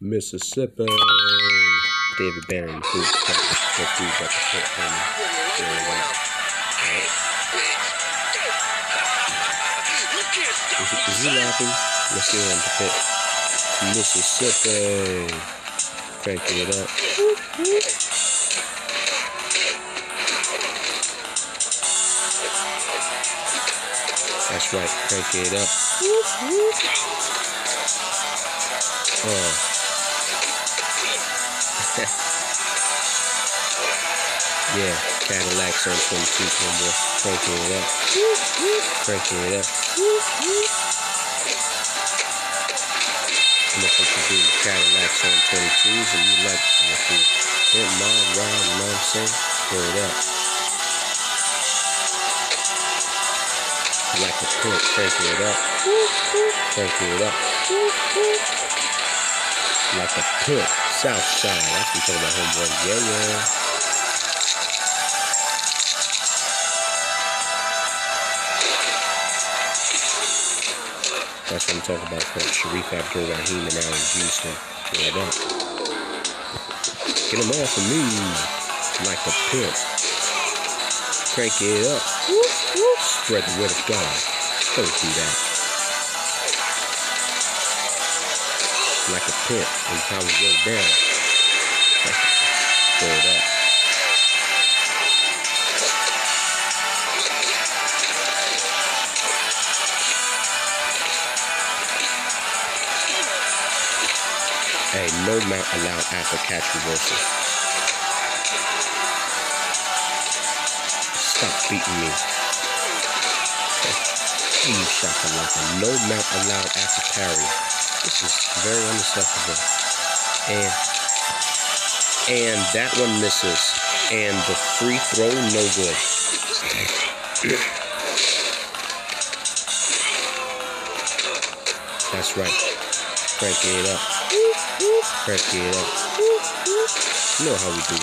Mississippi. David Banner in the. That dude got the foot. Yeah, right. Right. Is, he- is he laughing? Let's see on the pit. Mississippi. Cranking it up. That's right, cranking it up. Oh. yeah, Cadillac on 22, homeboy. Cranking it up. Cranking it up. I'm gonna put you do Cadillacs on 22s and you like to hit my ride, you know what I'm saying? Pull it up. Like to put cranking it up. Cranking it up. Like a pimp. South side. That's what talking about, homeboy. Yeah, yeah. That's what I'm talking about from Shareef Abdur-Rahim and Allan Houston. Word up. Get him off of me. Like a pimp. Crank it up. Spread the word of God. Don't do that. Like a pimp. And probably go down. Word up. Hey, no mount allowed after catch reversal. Stop beating me. Eve shakalaka. No mount allowed after parry. This is very unacceptable. And and that one misses. And the free throw no good. That's right. Cranking it up. Cranking it up. You know how we do.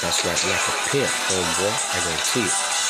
That's right, like a pimp, homeboy. I guarantee it.